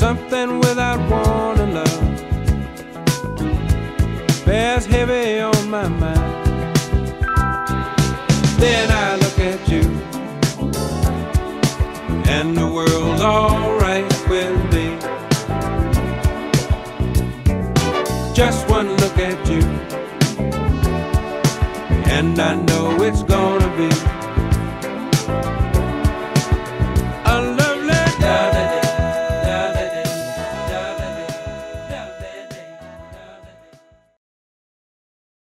something without warning, love, bears heavy on my mind. Then I look at you, and the world's alright with me. Just one look at you, and I know it's gonna be